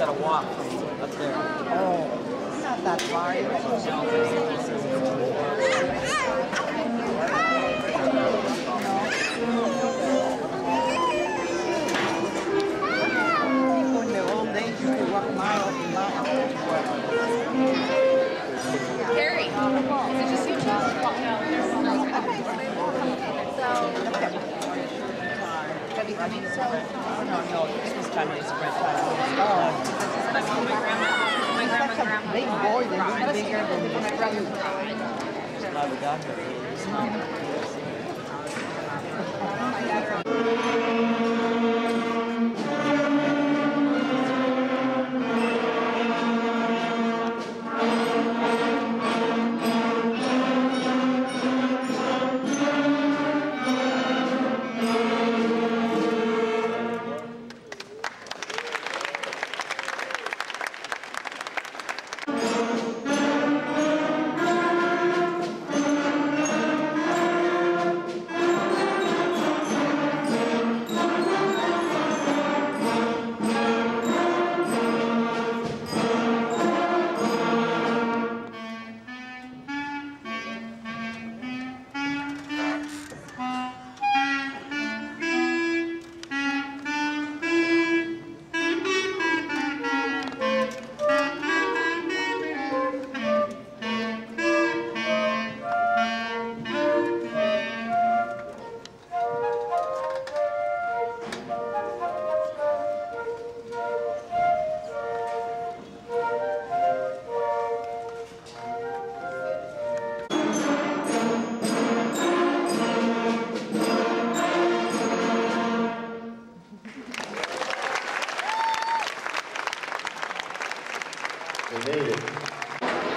got to walk from up there. Oh, not that far. I mean, so, no, no, Christmas time is spread uh, time. Oh, My my grandma, my grandma, grandma. big boy, they're bigger than My brother cried. There's a lot God Amém.